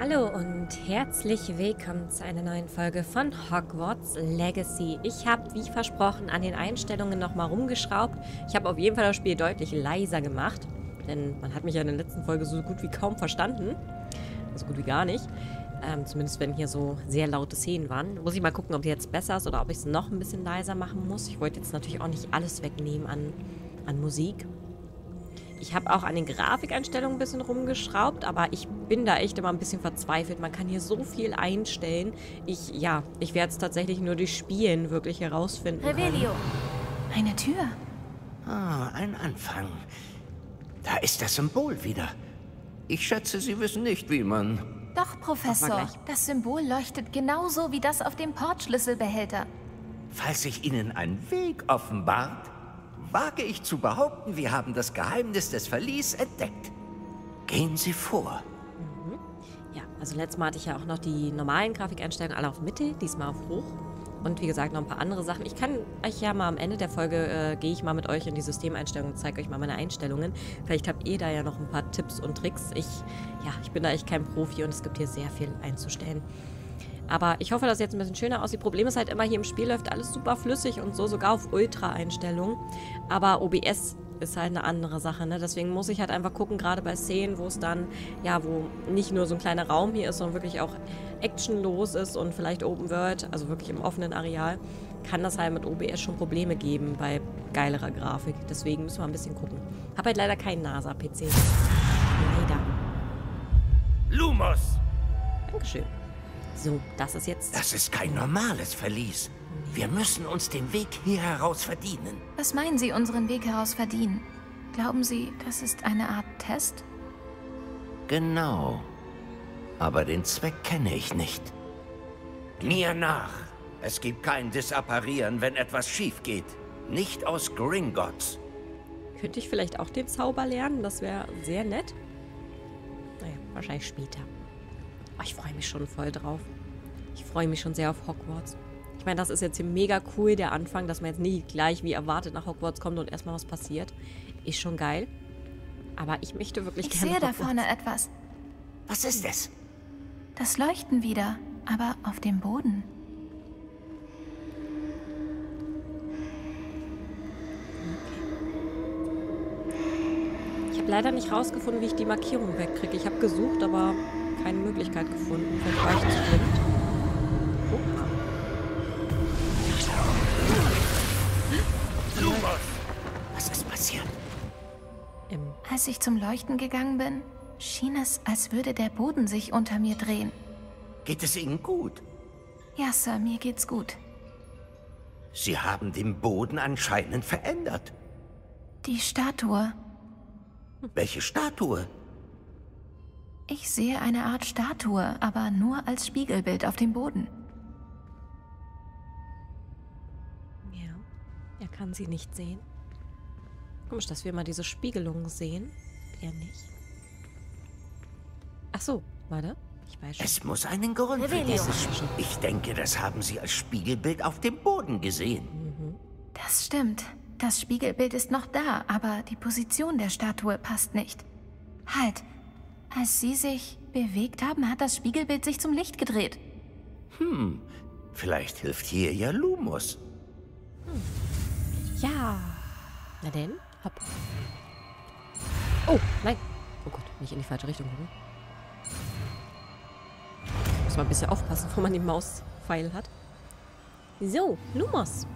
Hallo und herzlich willkommen zu einer neuen Folge von Hogwarts Legacy. Ich habe, wie versprochen, an den Einstellungen nochmal rumgeschraubt. Ich habe auf jeden Fall das Spiel deutlich leiser gemacht, denn man hat mich ja in der letzten Folge so gut wie kaum verstanden. So gut wie gar nicht. Ähm, zumindest wenn hier so sehr laute Szenen waren. Muss ich mal gucken, ob die jetzt besser ist oder ob ich es noch ein bisschen leiser machen muss. Ich wollte jetzt natürlich auch nicht alles wegnehmen an, an Musik. Ich habe auch an den Grafikeinstellungen ein bisschen rumgeschraubt, aber ich bin da echt immer ein bisschen verzweifelt. Man kann hier so viel einstellen. Ich, ja, ich werde es tatsächlich nur durch Spielen wirklich herausfinden. Revelio. Eine Tür. Ah, ein Anfang. Da ist das Symbol wieder. Ich schätze, Sie wissen nicht, wie man... Doch, Professor. Das Symbol leuchtet genauso wie das auf dem Portschlüsselbehälter. Falls sich Ihnen ein Weg offenbart, wage ich zu behaupten, wir haben das Geheimnis des Verlies entdeckt. Gehen Sie vor. Ja, also letztes Mal hatte ich ja auch noch die normalen Grafikeinstellungen alle auf Mittel, diesmal auf Hoch. Und wie gesagt, noch ein paar andere Sachen. Ich kann euch ja mal am Ende der Folge, äh, gehe ich mal mit euch in die Systemeinstellungen und zeige euch mal meine Einstellungen. Vielleicht habt ihr da ja noch ein paar Tipps und Tricks. Ich, ja, ich bin da echt kein Profi und es gibt hier sehr viel einzustellen. Aber ich hoffe, dass es jetzt ein bisschen schöner aussieht. Problem ist halt immer, hier im Spiel läuft alles super flüssig und so, sogar auf Ultra-Einstellungen. Aber OBS ist halt eine andere Sache, ne? Deswegen muss ich halt einfach gucken, gerade bei Szenen, wo es dann, ja, wo nicht nur so ein kleiner Raum hier ist, sondern wirklich auch actionlos ist und vielleicht Open World, also wirklich im offenen Areal, kann das halt mit OBS schon Probleme geben bei geilerer Grafik. Deswegen müssen wir ein bisschen gucken. Hab halt leider keinen NASA-PC. Leider. Lumos! Dankeschön. So, das ist jetzt... Das ist kein normales Verlies. Wir müssen uns den Weg hier heraus verdienen. Was meinen Sie, unseren Weg heraus verdienen? Glauben Sie, das ist eine Art Test? Genau. Aber den Zweck kenne ich nicht. Mir nach. Es gibt kein Disapparieren, wenn etwas schief geht. Nicht aus Gringotts. Könnte ich vielleicht auch den Zauber lernen? Das wäre sehr nett. Naja, wahrscheinlich später. Oh, ich freue mich schon voll drauf. Ich freue mich schon sehr auf Hogwarts. Ich meine, das ist jetzt hier mega cool, der Anfang, dass man jetzt nicht gleich wie erwartet nach Hogwarts kommt und erstmal was passiert. Ist schon geil. Aber ich möchte wirklich Ich gerne sehe da Hogwarts. vorne etwas. Was ist es? Das Leuchten wieder, aber auf dem Boden. Ich habe leider nicht rausgefunden, wie ich die Markierung wegkriege. Ich habe gesucht, aber keine Möglichkeit gefunden. Vielleicht war ich zu. Lumos! Was ist passiert? Im Als ich zum Leuchten gegangen bin, schien es, als würde der Boden sich unter mir drehen. Geht es Ihnen gut? Ja, Sir, mir geht's gut. Sie haben den Boden anscheinend verändert. Die Statue. Welche Statue? Ich sehe eine Art Statue, aber nur als Spiegelbild auf dem Boden. Ja, er kann sie nicht sehen. Komisch, dass wir mal diese Spiegelung sehen. Er nicht. Ach so, warte. Ich weiß schon. Es muss einen Grund für Revelio. dieses Spiel. Ich denke, das haben Sie als Spiegelbild auf dem Boden gesehen. Das stimmt. Das Spiegelbild ist noch da, aber die Position der Statue passt nicht. Halt. Als Sie sich bewegt haben, hat das Spiegelbild sich zum Licht gedreht. Vielleicht hilft hier ja Lumos. Ja. Na denn, hopp. Oh, nein. Oh Gott, nicht in die falsche Richtung gucken. Muss man ein bisschen aufpassen, wo man den Mauspfeil hat. So, Lumos.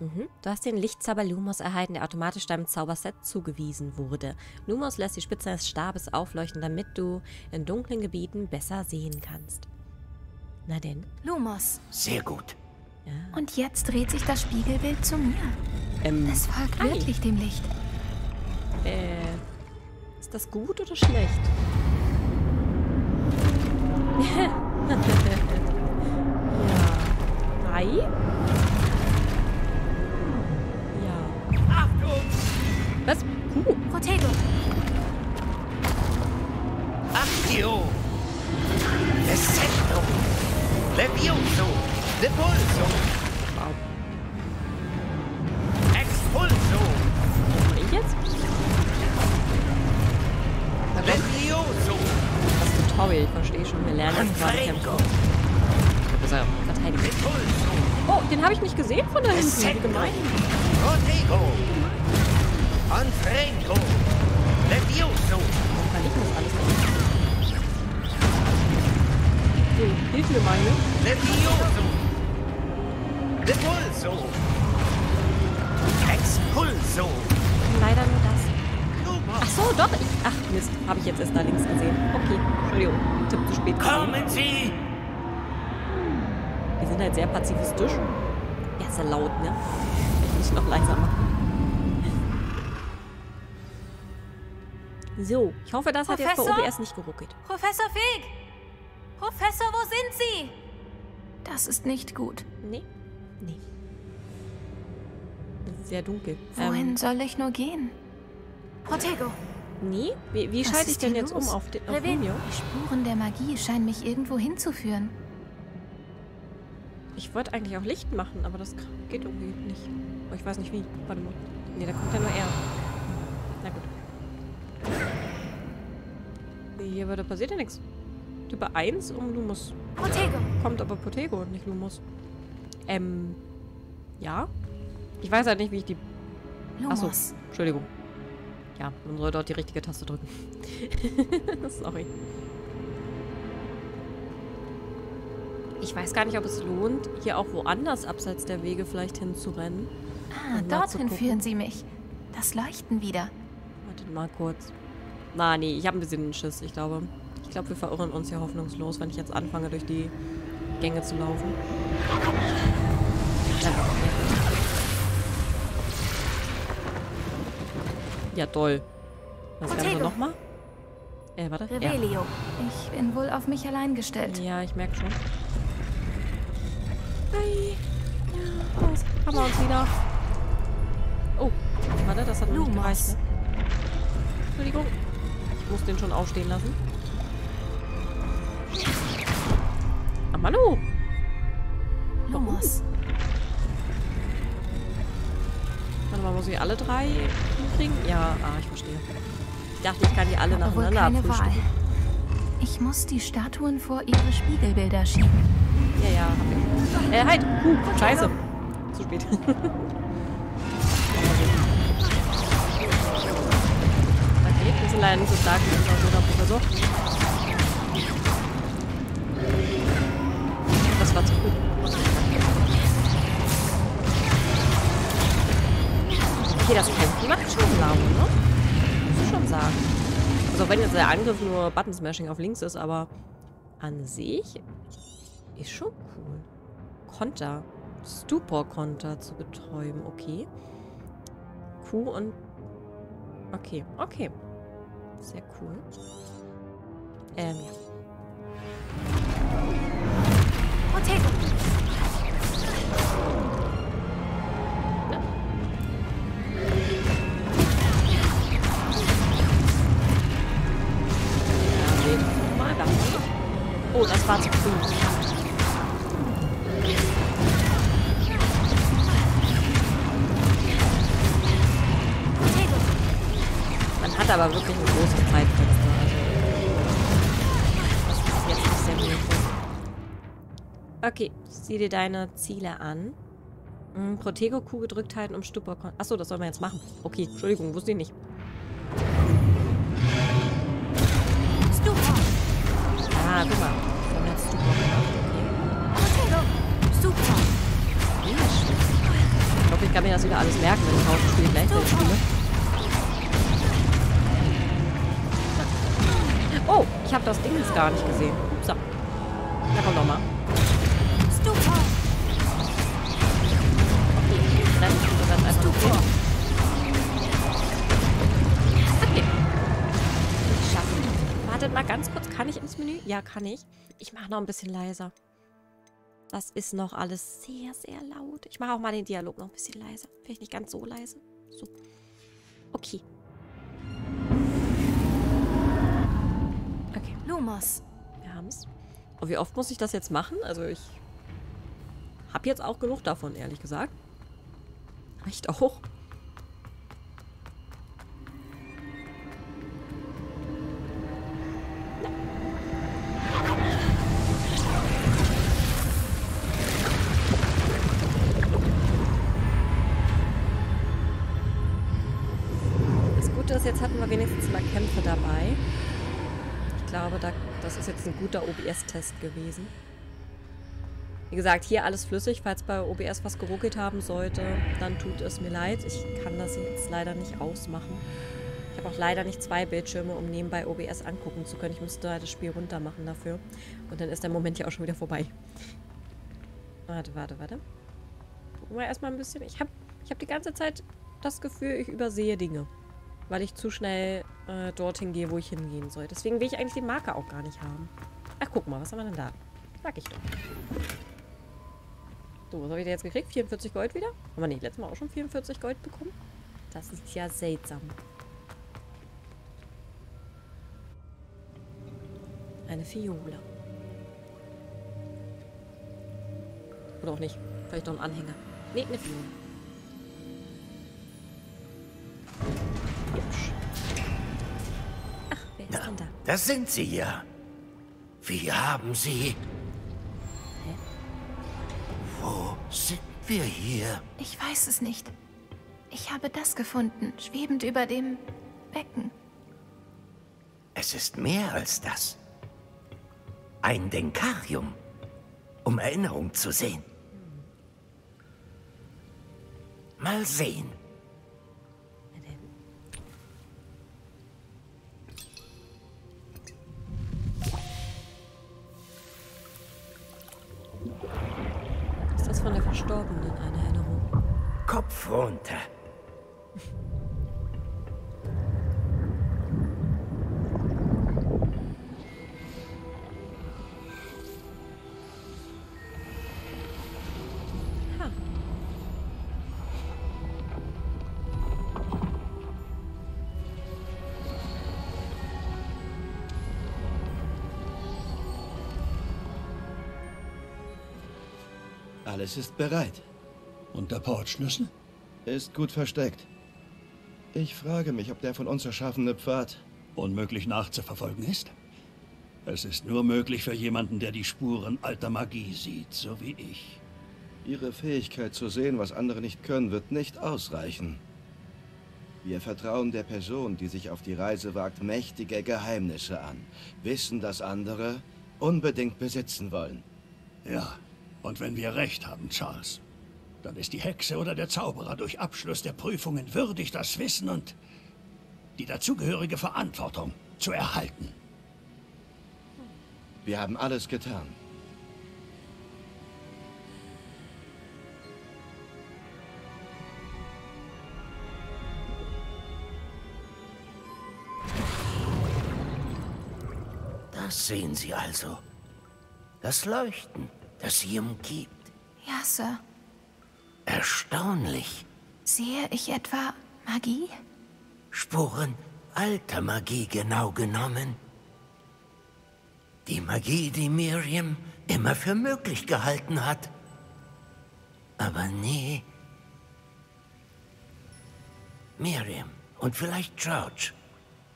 Mhm. Du hast den Lichtzauber Lumos erhalten, der automatisch deinem Zauberset zugewiesen wurde. Lumos lässt die Spitze des Stabes aufleuchten, damit du in dunklen Gebieten besser sehen kannst. Na denn? Lumos. Sehr gut. Und jetzt dreht sich das Spiegelbild zu mir. Ähm, Es folgt Ei. wirklich dem Licht. Äh, ist das gut oder schlecht? ja. Hi? Depulso! Expulso! Leider nur das. Ach so, doch. Ich, ach, Mist. Habe ich jetzt erst da links gesehen. Okay, Entschuldigung. Tipp zu spät. Kommen Sie! Die sind halt sehr pazifistisch. Ja, ist ja laut, ne? Ich noch leiser machen. So, ich hoffe, das hat jetzt bei Professor? OBS nicht geruckelt. Professor Fig! Professor, wo sind Sie? Das ist nicht gut. Nee, nee. Sehr dunkel. Wohin Ähm, soll ich nur gehen? Protego! nee? Wie, wie schalte ich denn jetzt los? um auf, den, auf? Die Spuren der Magie scheinen mich irgendwo hinzuführen. Ich wollte eigentlich auch Licht machen, aber das geht irgendwie nicht. Aber ich weiß nicht wie. Warte mal. Nee, da kommt ja nur er. Na gut. Hier würde passiert ja nichts. Type 1 um Lumos. Protego! Kommt aber Protego und nicht Lumos. Ähm. Ja. Ich weiß halt nicht, wie ich die. Achso. Entschuldigung. Ja, man soll dort die richtige Taste drücken. Sorry. Ich weiß gar nicht, ob es lohnt, hier auch woanders abseits der Wege vielleicht hinzurennen. Ah, dorthin führen Sie mich. Das Leuchten wieder. Wartet mal kurz. Na, nee, ich habe ein bisschen Schiss, ich glaube. Ich glaube, wir verirren uns hier hoffnungslos, wenn ich jetzt anfange, durch die Gänge zu laufen. Ja, toll. Was kann wir nochmal? Äh, warte. Ja. Revelio. Ich bin wohl auf mich allein gestellt. ja, ich merke schon. Hi. Ja, los. Haben wir uns wieder. Oh, warte, das hat noch nicht gereicht, ne? Entschuldigung. Ich muss den schon aufstehen lassen. Manu! Lumos. Warte mal, muss ich alle drei hinkriegen? Ja, ah, ich verstehe. Ich dachte, ich kann die alle nacheinander abfrühstücken. Ich muss die Statuen vor ihre Spiegelbilder schieben. Ja, ja, hab ich. Äh, halt! Huh, scheiße. Zu spät. okay, wir sind leider nicht so stark wie unser Professor. War zu früh. Okay, das Kämpfen macht schon Laune, ne? Muss ich schon sagen. Also wenn jetzt der Angriff nur Button-Smashing auf links ist, aber an sich ist schon cool. Konter. Stupor-Konter zu betäuben. Okay. Q und... Okay, okay. Sehr cool. Ähm, ja. Oh, das war zu früh. Man hat aber wirklich ein großes Zeitfenster. Okay, sieh dir deine Ziele an. Hm, Protego Q gedrückt halten, um Stupor... Achso, das soll man jetzt machen. Okay, Entschuldigung, wusste ich nicht. Stupor. Ah, guck mal. Wir haben jetzt Stupor gemacht. Okay. Protego. Stupor. Ich hoffe, ich kann mir das wieder alles merken, wenn ich tausend Spiele gleichzeitig spiele. Oh, ich habe das Ding jetzt gar nicht gesehen. Ups. Na komm noch Okay. Ich schaffe. Wartet mal ganz kurz. Kann ich ins Menü? Ja, kann ich. Ich mache noch ein bisschen leiser. Das ist noch alles sehr, sehr laut. Ich mache auch mal den Dialog noch ein bisschen leiser. Vielleicht nicht ganz so leise. So. Okay. Okay, Lumos. wir haben es. Und wie oft muss ich das jetzt machen? Also ich habe jetzt auch genug davon, ehrlich gesagt. Reicht auch. jetzt hatten wir wenigstens mal Kämpfe dabei. Ich glaube, das ist jetzt ein guter OBS-Test gewesen. Wie gesagt, hier alles flüssig. Falls bei OBS was geruckelt haben sollte, dann tut es mir leid. Ich kann das jetzt leider nicht ausmachen. Ich habe auch leider nicht zwei Bildschirme, um nebenbei OBS angucken zu können. Ich müsste das Spiel runter machen dafür. Und dann ist der Moment ja auch schon wieder vorbei. Warte, warte, warte. Gucken wir erstmal ein bisschen. Ich habe ich hab die ganze Zeit das Gefühl, ich übersehe Dinge. Weil ich zu schnell äh, dorthin gehe, wo ich hingehen soll. Deswegen will ich eigentlich die Marke auch gar nicht haben. Ach, guck mal, was haben wir denn da? Sag ich doch. So, was habe ich denn jetzt gekriegt? 44 Gold wieder? Haben wir nicht letztes Mal auch schon 44 Gold bekommen? Das ist ja seltsam. Eine Fiole. Oder auch nicht. Vielleicht noch ein Anhänger. Nee, eine Fiole. Ach, wer ist Na, denn da? da sind sie ja. Wie haben sie... sind wir hier? Ich weiß es nicht. Ich habe das gefunden, schwebend über dem Becken. Es ist mehr als das. Ein Denkarium, um Erinnerung zu sehen. Mal sehen. Von der Verstorbenen eine Erinnerung? Kopf runter. Alles ist bereit. Und der Portschlüssel? Ist gut versteckt. Ich frage mich, ob der von uns erschaffene Pfad... Unmöglich nachzuverfolgen ist? Es ist nur möglich für jemanden, der die Spuren alter Magie sieht, so wie ich. Ihre Fähigkeit zu sehen, was andere nicht können, wird nicht ausreichen. Wir vertrauen der Person, die sich auf die Reise wagt, mächtige Geheimnisse an. Wissen, dass andere unbedingt besitzen wollen. Ja, und wenn wir recht haben, Charles, dann ist die Hexe oder der Zauberer durch Abschluss der Prüfungen würdig, das Wissen und die dazugehörige Verantwortung zu erhalten. Wir haben alles getan. Das sehen Sie also. Das Leuchten, das sie umgibt. Ja, Sir. Erstaunlich. Sehe ich etwa Magie? Spuren alter Magie genau genommen. Die Magie, die Miriam immer für möglich gehalten hat. Aber nie. Miriam und vielleicht George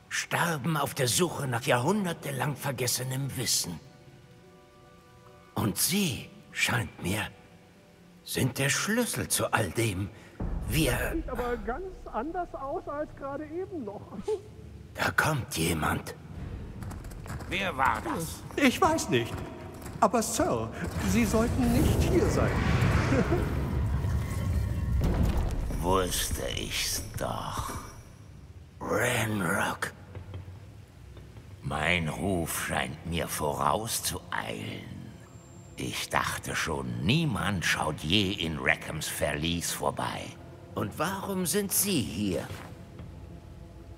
starben auf der Suche nach jahrhundertelang vergessenem Wissen. Und sie, scheint mir, sind der Schlüssel zu all dem. Wir... Sieht aber ganz anders aus als gerade eben noch. Da kommt jemand. Wer war das? Ich weiß nicht. Aber Sir, Sie sollten nicht hier sein. Wusste ich's doch. Ranrock. Mein Ruf scheint mir vorauszueilen. Ich dachte schon, niemand schaut je in Rackhams Verlies vorbei. Und warum sind Sie hier?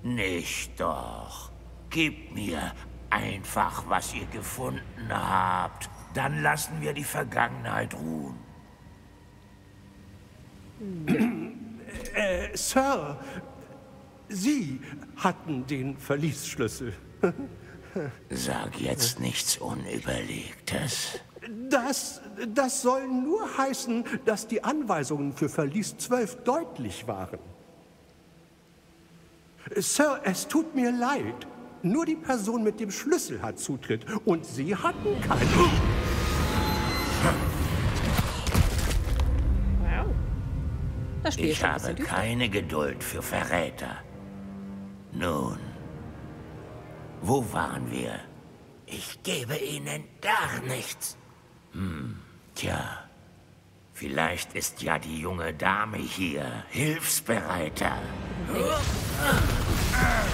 Nicht doch. Gebt mir einfach, was ihr gefunden habt. Dann lassen wir die Vergangenheit ruhen. Äh, Sir, Sie hatten den Verliesschlüssel. Sag jetzt nichts Unüberlegtes. Das, das soll nur heißen, dass die Anweisungen für Verlies 12 deutlich waren. Sir, es tut mir leid. Nur die Person mit dem Schlüssel hat Zutritt und Sie hatten keinen. Wow. Das Spiel ist Ich habe keine Geduld für Verräter. Nun, wo waren wir? Ich gebe Ihnen gar nichts. Hm, tja. Vielleicht ist ja die junge Dame hier hilfsbereiter. Ah,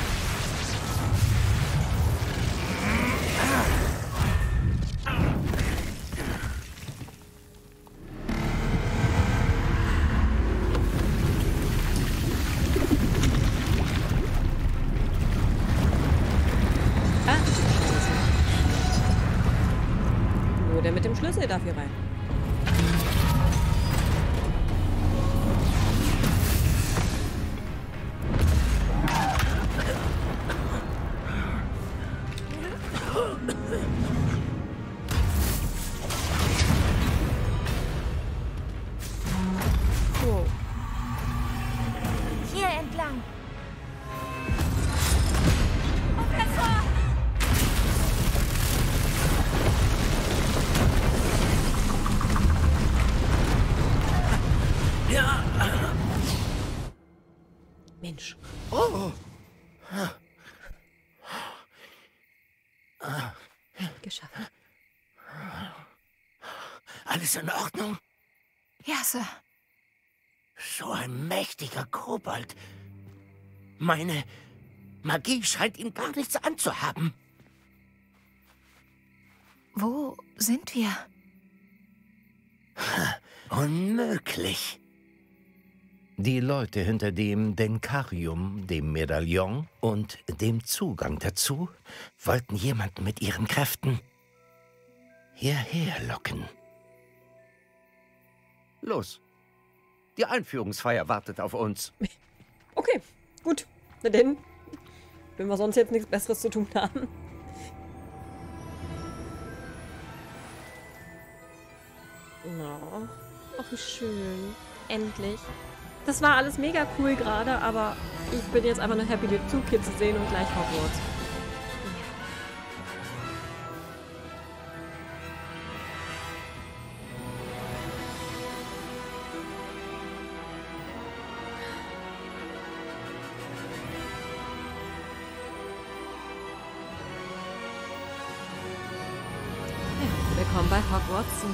Wow. Hier entlang. Professor! Mensch. Geschafft. Alles in Ordnung? Ja, Sir. So ein mächtiger Kobold. Meine Magie scheint ihn gar nichts anzuhaben. Wo sind wir? Unmöglich. Die Leute hinter dem Denkarium, dem Medaillon und dem Zugang dazu wollten jemanden mit ihren Kräften hierher locken. Los. Die Einführungsfeier wartet auf uns. Okay, gut. Na denn, wenn wir sonst jetzt nichts Besseres zu tun haben. Oh, ach, wie schön. Endlich. Das war alles mega cool gerade, aber ich bin jetzt einfach nur happy, den Zug hier zu sehen und gleich Hogwarts.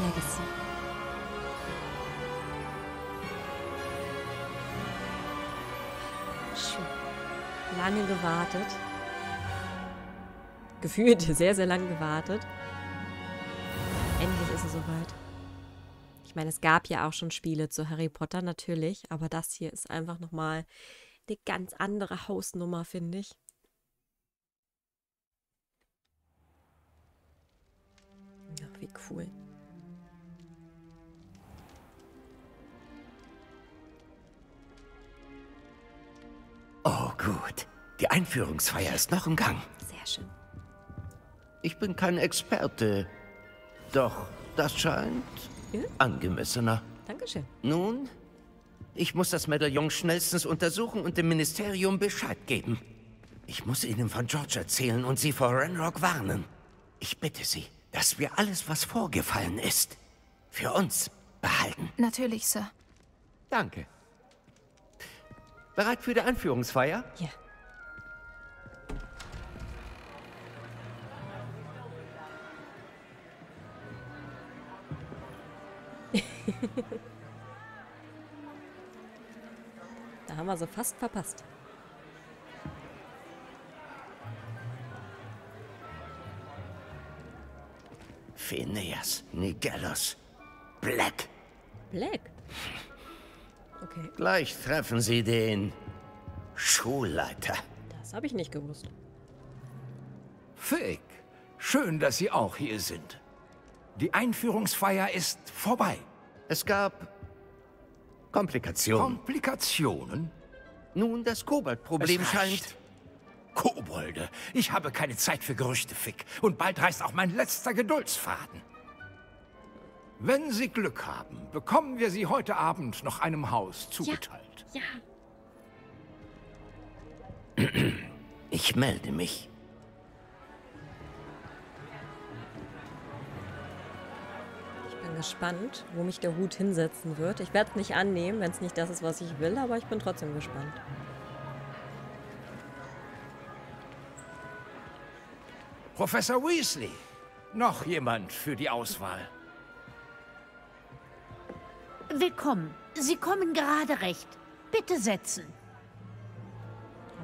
Legacy. Schön. Lange gewartet. Gefühlt sehr, sehr lange gewartet. Endlich ist es soweit. Ich meine, es gab ja auch schon Spiele zu Harry Potter natürlich, aber das hier ist einfach nochmal eine ganz andere Hausnummer, finde ich. Ja, wie cool. Gut. Die Einführungsfeier ist noch im Gang. Sehr schön. Ich bin kein Experte. Doch das scheint Ja? angemessener. Dankeschön. Nun, ich muss das Medaillon schnellstens untersuchen und dem Ministerium Bescheid geben. Ich muss Ihnen von George erzählen und Sie vor Renrock warnen. Ich bitte Sie, dass wir alles, was vorgefallen ist, für uns behalten. Natürlich, Sir. Danke. Bereit für die Einführungsfeier? Ja. da haben wir sie fast verpasst. Phineas, Nigellos, Black. Black. Okay, Gleich treffen Sie den Schulleiter. das habe ich nicht gewusst. Fick, schön, dass Sie auch hier sind. Die Einführungsfeier ist vorbei. Es gab Komplikationen. Komplikationen? Nun, das Koboldproblem scheint... Kobolde, ich habe keine Zeit für Gerüchte, Fick. Und bald reißt auch mein letzter Geduldsfaden. Wenn Sie Glück haben, bekommen wir Sie heute Abend noch einem Haus zugeteilt. Ja. Ich melde mich. Ich bin gespannt, wo mich der Hut hinsetzen wird. Ich werde es nicht annehmen, wenn es nicht das ist, was ich will, aber ich bin trotzdem gespannt. Professor Weasley. Noch jemand für die Auswahl. Willkommen. Sie kommen gerade recht. Bitte setzen.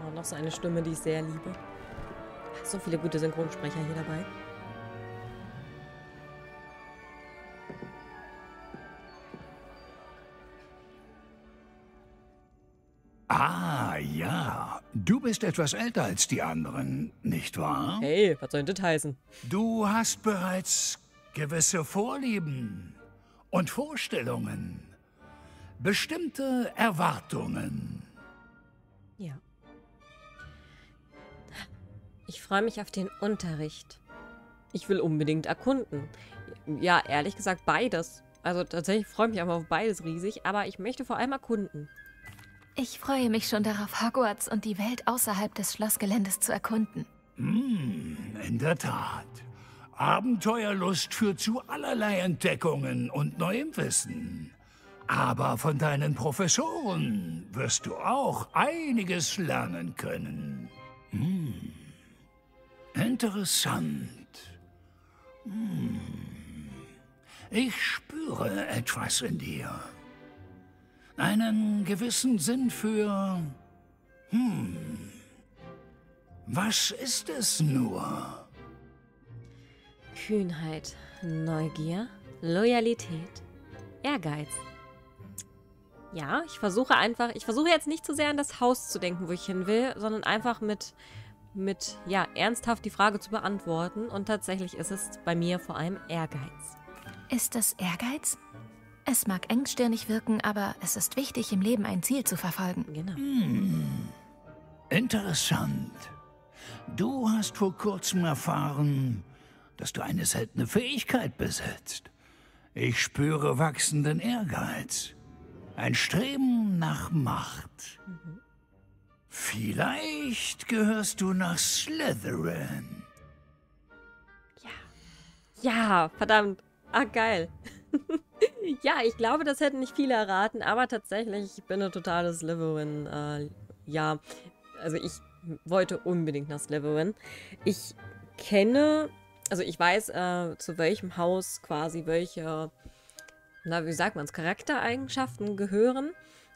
Oh, noch so eine Stimme, die ich sehr liebe. So viele gute Synchronsprecher hier dabei. Ah, ja. Du bist etwas älter als die anderen, nicht wahr? Hey, was soll denn das heißen? Du hast bereits gewisse Vorlieben und Vorstellungen, bestimmte Erwartungen. Ja. Ich freue mich auf den Unterricht. Ich will unbedingt erkunden. Ja, ehrlich gesagt beides. Also tatsächlich freue ich mich einfach auf beides riesig, aber ich möchte vor allem erkunden. Ich freue mich schon darauf, Hogwarts und die Welt außerhalb des Schlossgeländes zu erkunden. In der Tat. Abenteuerlust führt zu allerlei Entdeckungen und neuem Wissen. Aber von deinen Professoren wirst du auch einiges lernen können. Hm. Interessant. Hm. Ich spüre etwas in dir. Einen gewissen Sinn für... Hm. Was ist es nur? Kühnheit, Neugier, Loyalität, Ehrgeiz. Ja, ich versuche einfach, ich versuche jetzt nicht zu sehr an das Haus zu denken, wo ich hin will, sondern einfach mit, mit, ja, ernsthaft die Frage zu beantworten. Und tatsächlich ist es bei mir vor allem Ehrgeiz. Ist es Ehrgeiz? Es mag engstirnig wirken, aber es ist wichtig, im Leben ein Ziel zu verfolgen. Genau. Interessant. Du hast vor kurzem erfahren, dass du eine seltene Fähigkeit besitzt. Ich spüre wachsenden Ehrgeiz. Ein Streben nach Macht. Vielleicht gehörst du nach Slytherin. Ja, verdammt. Ah, geil. ja, ich glaube, das hätten nicht viele erraten, aber tatsächlich, ich bin eine totale Slytherin. Äh, ja, also ich wollte unbedingt nach Slytherin. Ich kenne, also ich weiß, äh, zu welchem Haus quasi welche, na, wie sagt man es, Charaktereigenschaften gehören.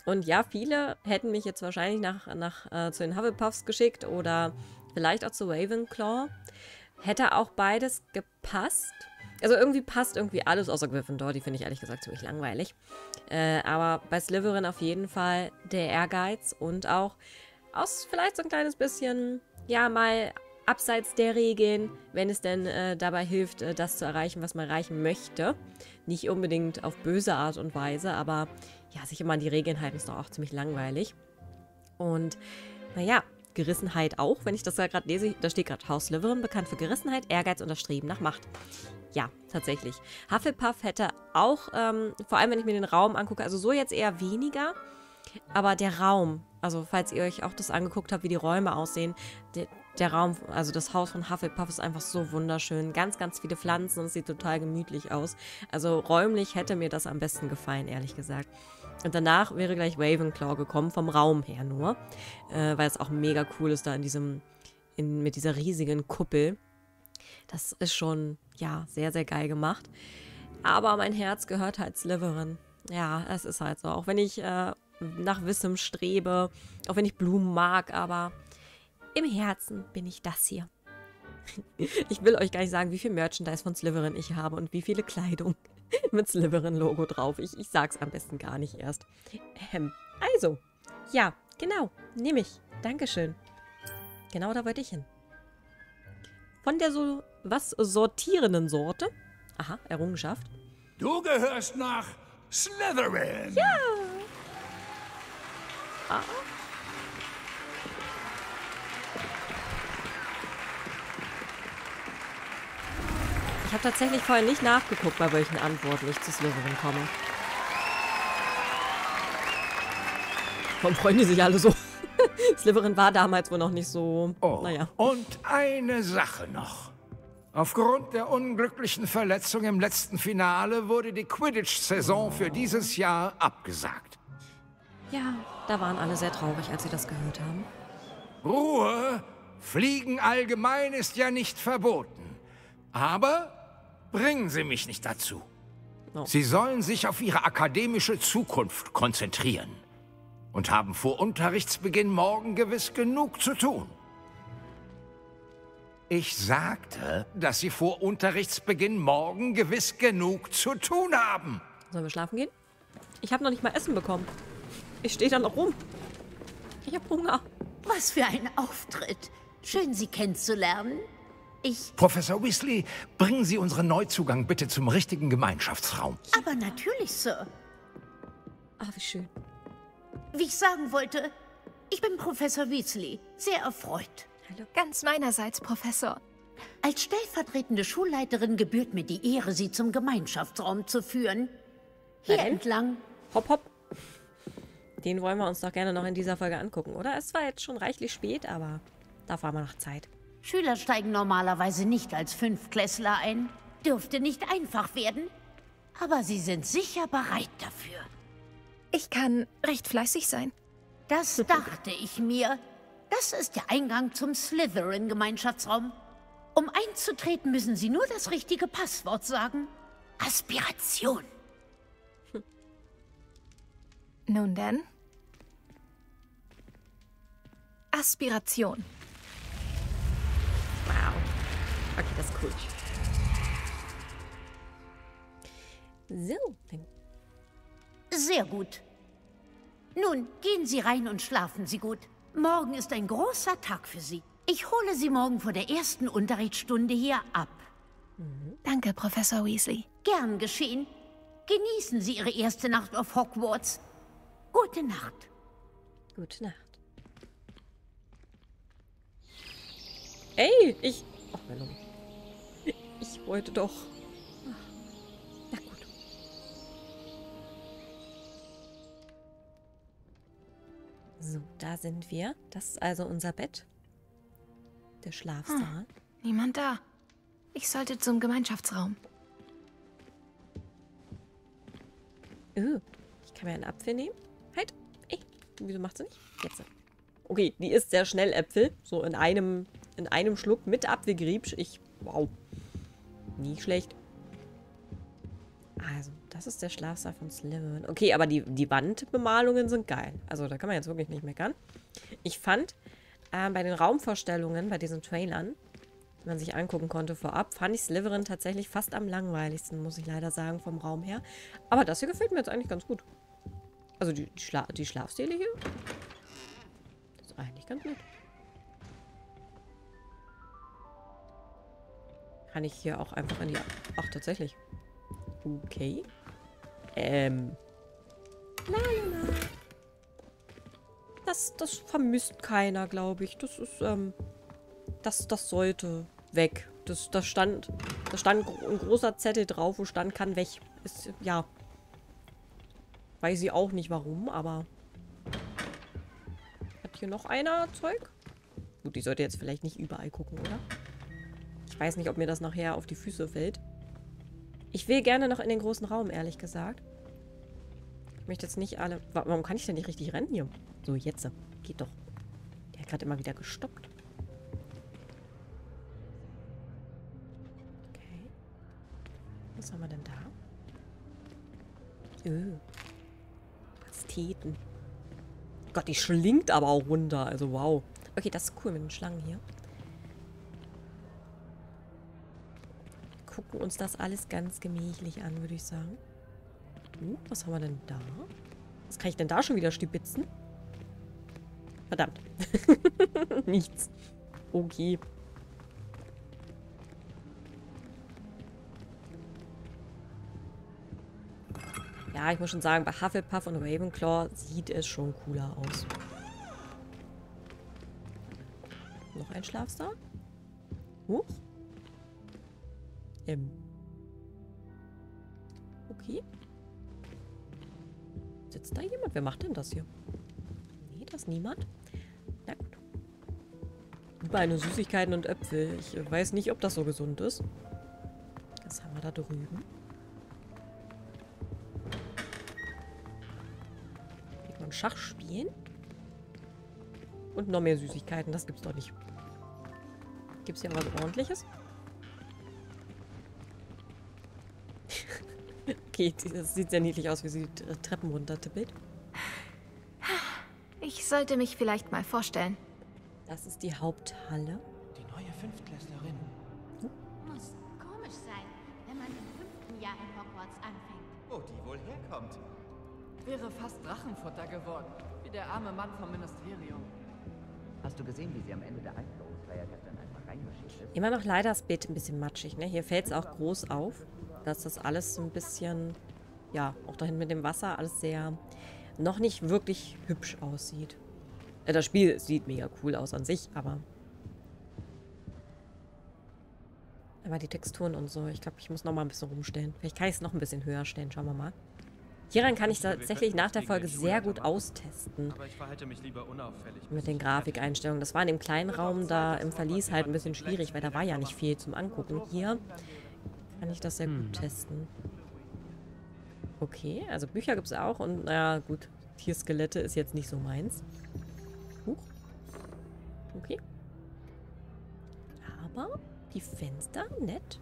Und ja, viele hätten mich jetzt wahrscheinlich nach, nach äh, zu den Hufflepuffs geschickt oder vielleicht auch zu Ravenclaw. Hätte auch beides gepasst. Also irgendwie passt irgendwie alles außer Gryffindor. Die finde ich ehrlich gesagt ziemlich langweilig. Äh, aber bei Slytherin auf jeden Fall der Ehrgeiz und auch aus vielleicht so ein kleines bisschen, ja, mal abseits der Regeln, wenn es denn äh, dabei hilft, äh, das zu erreichen, was man erreichen möchte. Nicht unbedingt auf böse Art und Weise, aber ja, sich immer an die Regeln halten ist doch auch ziemlich langweilig. Und naja, Gerissenheit auch, wenn ich das ja gerade lese, da steht gerade Haus Slytherin, bekannt für Gerissenheit, Ehrgeiz und das Streben nach Macht. Ja, tatsächlich. Hufflepuff hätte auch, ähm, vor allem wenn ich mir den Raum angucke, also so jetzt eher weniger, aber der Raum, also falls ihr euch auch das angeguckt habt, wie die Räume aussehen, der, der Raum, also das Haus von Hufflepuff ist einfach so wunderschön. Ganz, ganz viele Pflanzen und es sieht total gemütlich aus. Also räumlich hätte mir das am besten gefallen, ehrlich gesagt. Und danach wäre gleich Ravenclaw gekommen, vom Raum her nur. Äh, weil es auch mega cool ist da in diesem, in, mit dieser riesigen Kuppel. Das ist schon, ja, sehr, sehr geil gemacht. Aber mein Herz gehört halt Slytherin. Ja, es ist halt so. Auch wenn ich äh, nach Wissen strebe, auch wenn ich Blumen mag, aber im Herzen bin ich das hier. Ich will euch gar nicht sagen, wie viel Merchandise von Slytherin ich habe und wie viele Kleidung mit Slytherin-Logo drauf. Ich, ich sag's am besten gar nicht erst. Ähm, also, ja, genau, nehme ich. Dankeschön. Genau da wollte ich hin. Von der so was sortierenden Sorte. Aha, Errungenschaft. Du gehörst nach Slytherin. Ja. Ah. Habe tatsächlich vorher nicht nachgeguckt, bei welchen Antworten ich zu Slytherin komme. Warum freuen die sich alle so? Slytherin war damals wohl noch nicht so, Oh, naja. und eine Sache noch. Aufgrund der unglücklichen Verletzung im letzten Finale wurde die Quidditch-Saison für dieses Jahr abgesagt. Ja, da waren alle sehr traurig, als sie das gehört haben. Ruhe Fliegen allgemein ist ja nicht verboten. Aber bringen Sie mich nicht dazu. Oh. Sie sollen sich auf Ihre akademische Zukunft konzentrieren. Und haben vor Unterrichtsbeginn morgen gewiss genug zu tun. Ich sagte, dass Sie vor Unterrichtsbeginn morgen gewiss genug zu tun haben. Sollen wir schlafen gehen? Ich habe noch nicht mal Essen bekommen. Ich stehe da noch rum. Ich habe Hunger. Was für ein Auftritt. Schön, Sie kennenzulernen. Ich... Professor Weasley, bringen Sie unseren Neuzugang bitte zum richtigen Gemeinschaftsraum. Aber natürlich, Sir. Ah, wie schön. Wie ich sagen wollte, ich bin Professor Weasley. Sehr erfreut. Ganz meinerseits, Professor. Als stellvertretende Schulleiterin gebührt mir die Ehre, Sie zum Gemeinschaftsraum zu führen. Hier entlang. Hopp, hopp. Den wollen wir uns doch gerne noch in dieser Folge angucken, oder? Es war jetzt schon reichlich spät, aber dafür haben wir noch Zeit. Schüler steigen normalerweise nicht als Fünftklässler ein. Dürfte nicht einfach werden. Aber Sie sind sicher bereit dafür. Ich kann recht fleißig sein. Das dachte ich mir. Das ist der Eingang zum Slytherin-Gemeinschaftsraum. Um einzutreten, müssen Sie nur das richtige Passwort sagen. Aspiration. Nun denn. Aspiration. Wow. Okay, das ist cool. So, Sehr gut. Nun, gehen Sie rein und schlafen Sie gut. Morgen ist ein großer Tag für Sie. Ich hole Sie morgen vor der ersten Unterrichtsstunde hier ab. Danke, Professor Weasley. Gern geschehen. Genießen Sie Ihre erste Nacht auf Hogwarts. Gute Nacht. Gute Nacht. Ey, ich. Ach, Melon. Ich wollte doch. Na gut. So, da sind wir. Das ist also unser Bett. Der Schlafsaal. Niemand da. Ich sollte zum Gemeinschaftsraum. Oh, ich kann mir einen Apfel nehmen. Halt. Ey, wieso macht sie nicht? Jetzt. Okay, die isst sehr schnell Äpfel. So in einem, in einem Schluck mit Apfelgriebsch. Ich, wow. Nie schlecht. Also, das ist der Schlafsaal von Slytherin. Okay, aber die, die Wandbemalungen sind geil. Also, da kann man jetzt wirklich nicht meckern. Ich fand, äh, bei den Raumvorstellungen, bei diesen Trailern, die man sich angucken konnte vorab, fand ich Slytherin tatsächlich fast am langweiligsten, muss ich leider sagen, vom Raum her. Aber das hier gefällt mir jetzt eigentlich ganz gut. Also die, die, Schla die Schlafsäle hier, ist eigentlich ganz nett. Kann ich hier auch einfach in die... Ach, tatsächlich. Okay. Ähm. Lalala. Das, das vermisst keiner, glaube ich. Das ist, ähm... Das, das sollte weg. Das, das stand... Da stand ein großer Zettel drauf, wo stand, kann weg. Ist, ja. Weiß ich auch nicht warum, aber... Hat hier noch einer Zeug? Gut, die sollte jetzt vielleicht nicht überall gucken, oder? Ich weiß nicht, ob mir das nachher auf die Füße fällt. Ich will gerne noch in den großen Raum, ehrlich gesagt. Ich möchte jetzt nicht alle... Wa- Warum kann ich denn nicht richtig rennen hier? So, jetzt. Geht doch. Der hat gerade immer wieder gestoppt. Okay. Was haben wir denn da? Öh. Pasteten. Gott, die schlingt aber auch runter. Also, wow. Okay, das ist cool mit den Schlangen hier. Gucken uns das alles ganz gemächlich an, würde ich sagen. Uh, was haben wir denn da? Was kann ich denn da schon wieder stibitzen? Verdammt. Nichts. Okay. Ja, ich muss schon sagen, bei Hufflepuff und Ravenclaw sieht es schon cooler aus. Noch ein Schlafsaal? Huch. Ähm. Okay. Sitzt da jemand? Wer macht denn das hier? Nee, das ist niemand. Na gut. Überall Süßigkeiten und Äpfel. Ich weiß nicht, ob das so gesund ist. Was haben wir da drüben? Kann man Schach spielen. Und noch mehr Süßigkeiten. Das gibt's doch nicht. Gibt es hier was ordentliches? Okay, das sieht sehr niedlich aus, wie sie die Treppen runtertippelt. Ich sollte mich vielleicht mal vorstellen. Das ist die Haupthalle. Die neue Fünftklässlerin. Muss komisch sein, wenn man im fünften Jahr in Hogwarts anfängt. Wo die wohl herkommt. Wäre fast Drachenfutter geworden. Wie der arme Mann vom Ministerium. Hast du gesehen, wie sie am Ende der Einführungsfeier gestern einfach reinmarschiert ist? Immer noch leider das Bild ein bisschen matschig. Ne? Hier fällt es auch groß auf, dass das alles ein bisschen, ja, auch dahin mit dem Wasser, alles sehr, noch nicht wirklich hübsch aussieht. Äh, das Spiel sieht mega cool aus an sich, aber... Aber die Texturen und so, ich glaube, ich muss noch mal ein bisschen rumstellen. Vielleicht kann ich es noch ein bisschen höher stellen, schauen wir mal. Hieran kann ich tatsächlich nach der Folge sehr gut austesten. Mit den Grafikeinstellungen. Das war in dem kleinen Raum da im Verlies halt ein bisschen schwierig, weil da war ja nicht viel zum Angucken. Hier kann ich das sehr gut testen. Okay, also Bücher gibt es auch und naja, gut, Tierskelette ist jetzt nicht so meins. Huch. Okay. Aber die Fenster, nett.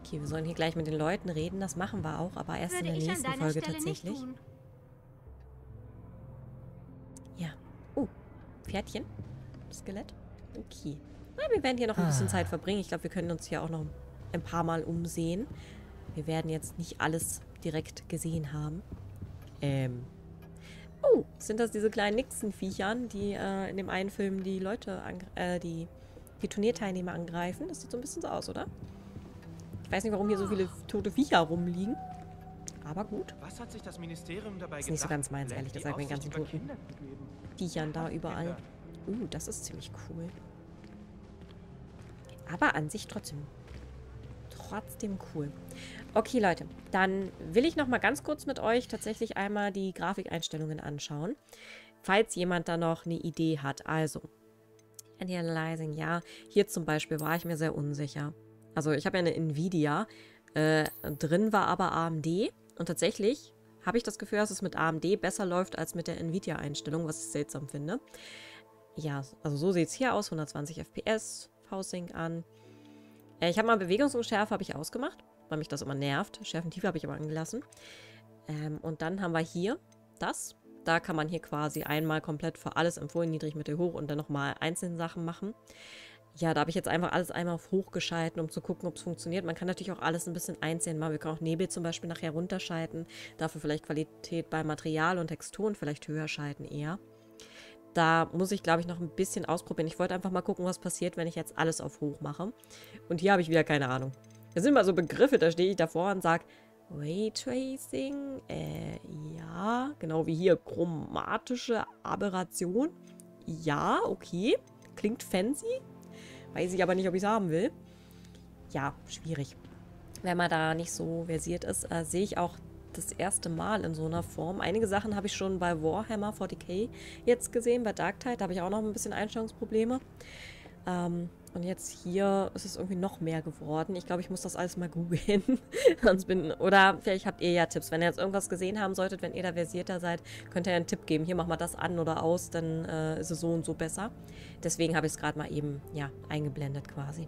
Okay, wir sollen hier gleich mit den Leuten reden. Das machen wir auch, aber erst Würde in der nächsten Folge Stelle tatsächlich. Ja. Oh, Pferdchen. Skelett. Okay. Na, wir werden hier noch ein bisschen Zeit verbringen. Ich glaube, wir können uns hier auch noch ein paar Mal umsehen. Wir werden jetzt nicht alles direkt gesehen haben. Ähm. Oh, sind das diese kleinen Nixon-Viechern, die äh, in dem einen Film die Leute, äh, die, die Turnierteilnehmer angreifen? Das sieht so ein bisschen so aus, oder? Ich weiß nicht, warum hier so viele tote Viecher rumliegen. Aber gut. Was hat sich das Ministerium dabei Ist nicht so ganz meins, ehrlich gesagt, mit den ganzen toten? Viechern da überall. Uh, das ist ziemlich cool. Aber an sich trotzdem. Trotzdem cool. Okay, Leute. Dann will ich noch mal ganz kurz mit euch tatsächlich einmal die Grafikeinstellungen anschauen. Falls jemand da noch eine Idee hat. Also, Anti-Analyzing, ja. Hier zum Beispiel war ich mir sehr unsicher. Also, ich habe ja eine Nvidia. Äh, drin war aber AMD. Und tatsächlich habe ich das Gefühl, dass es mit AMD besser läuft als mit der Nvidia-Einstellung, was ich seltsam finde. Ja, also so sieht es hier aus. 120 FPS, V-Sync an. Äh, ich habe mal Bewegungsunschärfe habe ich ausgemacht, weil mich das immer nervt. Schärfentiefe habe ich aber angelassen. Ähm, und dann haben wir hier das. Da kann man hier quasi einmal komplett für alles empfohlen, niedrig, mittel, hoch und dann nochmal einzelne Sachen machen. Ja, da habe ich jetzt einfach alles einmal auf hoch geschalten, um zu gucken, ob es funktioniert. Man kann natürlich auch alles ein bisschen einzeln machen. Wir können auch Nebel zum Beispiel nachher runterschalten. Dafür vielleicht Qualität bei Material und Texturen vielleicht höher schalten eher. Da muss ich, glaube ich, noch ein bisschen ausprobieren. Ich wollte einfach mal gucken, was passiert, wenn ich jetzt alles auf hoch mache. Und hier habe ich wieder keine Ahnung. Das sind immer so Begriffe, da stehe ich davor und sage, Raytracing, äh, ja, genau wie hier, chromatische Aberration. Ja, okay, klingt fancy, weiß ich aber nicht, ob ich es haben will. Ja, schwierig. Wenn man da nicht so versiert ist, äh, sehe ich auch das erste Mal in so einer Form. Einige Sachen habe ich schon bei Warhammer 40k jetzt gesehen, bei Dark Tide, da habe ich auch noch ein bisschen Einstellungsprobleme. Ähm, und jetzt hier ist es irgendwie noch mehr geworden. Ich glaube, ich muss das alles mal googeln. Sonst bin. Oder vielleicht habt ihr ja Tipps. Wenn ihr jetzt irgendwas gesehen haben solltet, wenn ihr da versierter seid, könnt ihr einen Tipp geben. Hier mach mal das an oder aus, dann äh, ist es so und so besser. Deswegen habe ich es gerade mal eben, ja, eingeblendet quasi.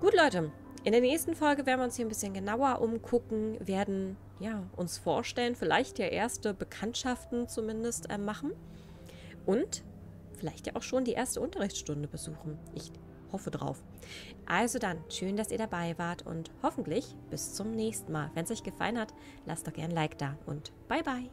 Gut, Leute. In der nächsten Folge werden wir uns hier ein bisschen genauer umgucken, werden ja, uns vorstellen, vielleicht ja erste Bekanntschaften zumindest äh, machen und vielleicht ja auch schon die erste Unterrichtsstunde besuchen. Ich hoffe drauf. Also dann, schön, dass ihr dabei wart und hoffentlich bis zum nächsten Mal. Wenn es euch gefallen hat, lasst doch gerne ein Like da und bye bye.